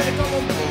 El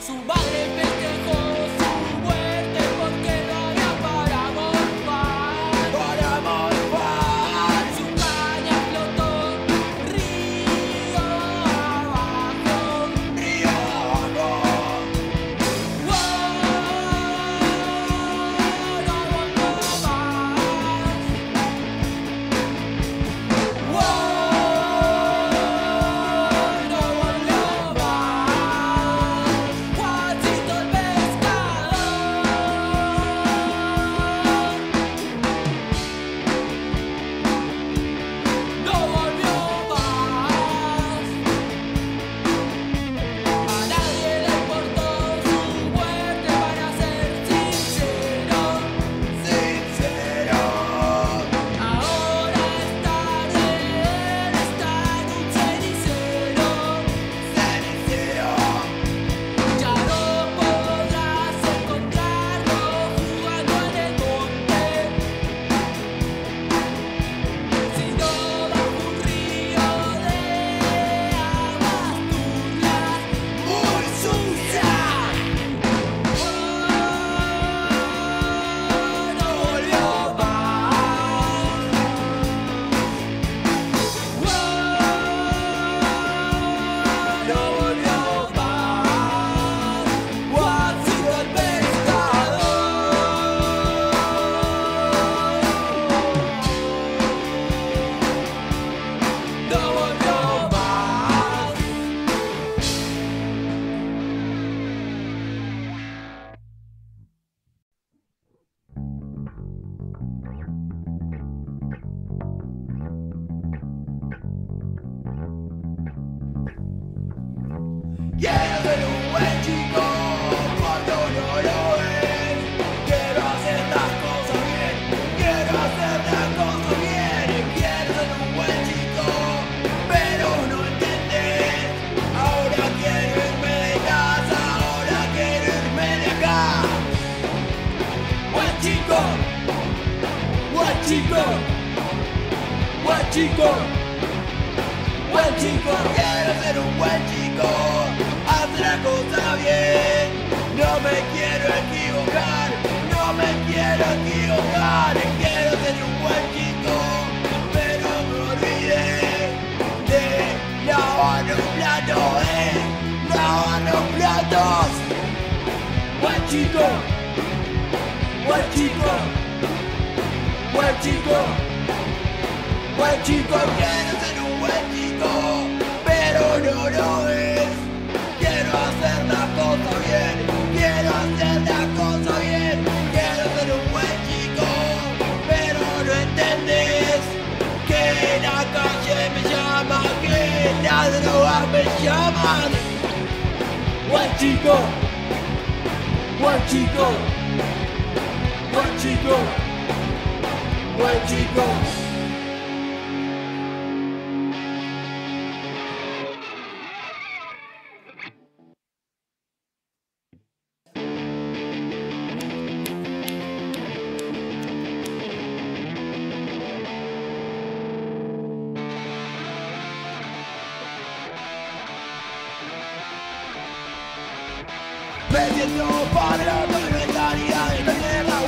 Su madre chico. Buen chico, quiero ser un buen chico, hacer las cosas bien. No me quiero equivocar, no me quiero equivocar. Quiero ser un buen chico, pero me olvidé de lavar los platos, eh. Lavar los platos. Buen chico, buen chico, buen chico. Buen chico, quiero ser un buen chico, pero no lo es. Quiero hacer las cosas bien, quiero hacer las cosas bien. Quiero ser un buen chico, pero no entendés que la calle me llama, que las drogas me llaman. Buen chico, buen chico, buen chico, buen chico. Me siento para la mentalidad de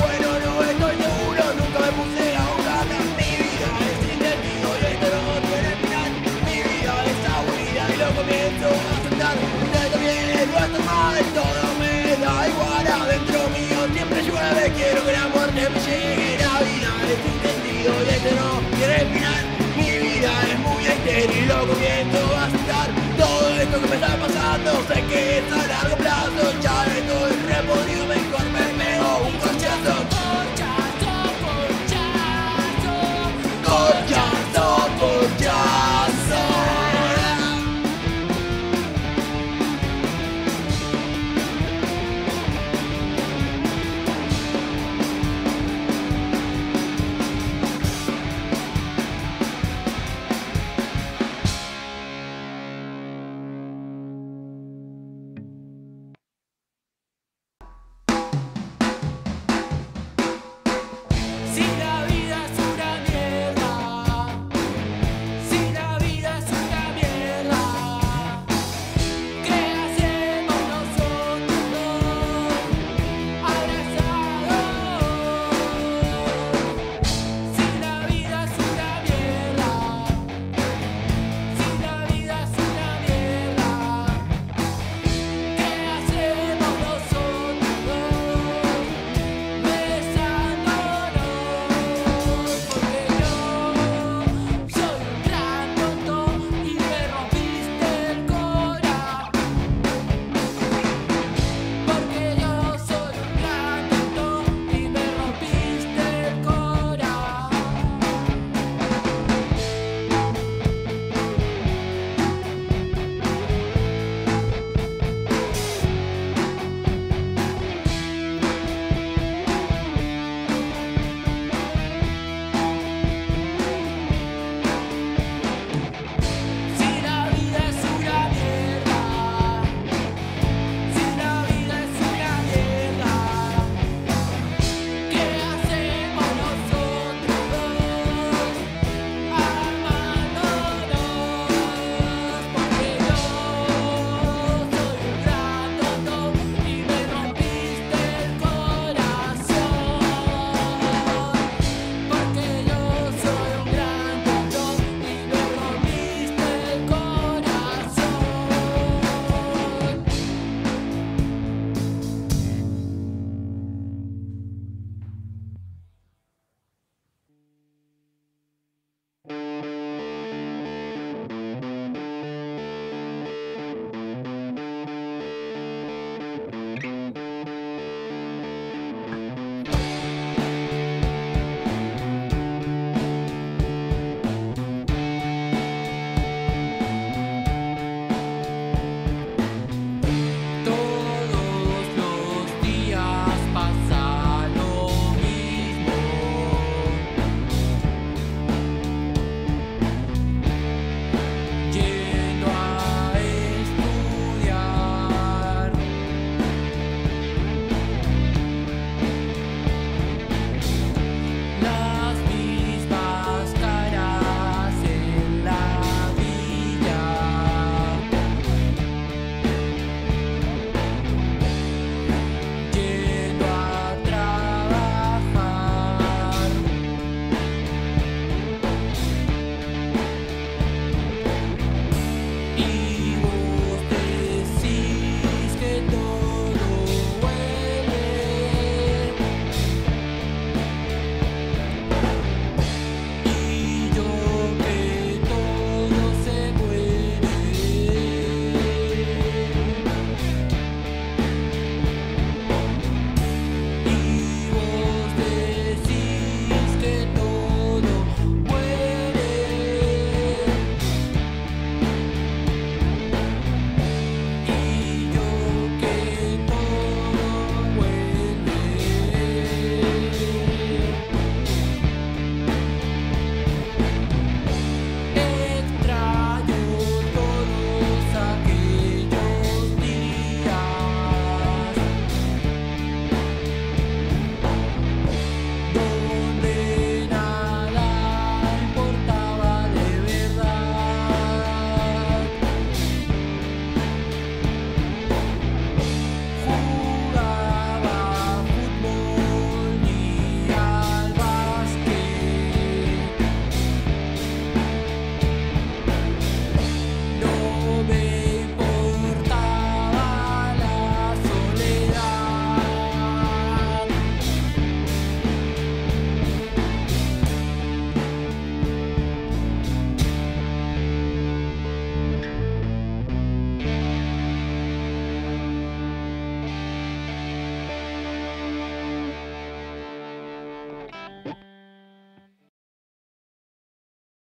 Bueno, no estoy seguro, nunca me puse a buscarla Mi vida. Es sentido y esto no tiene final. Mi vida es aburrida y lo comienzo a aceptar Intento bien, no está mal, todo me da igual. Adentro mío siempre llueve, quiero que la muerte me llegue. La vida es sentido y esto no tiene final. Mi vida es muy estéril y lo comienzo a aceptar Todo esto que me está pasando sé que es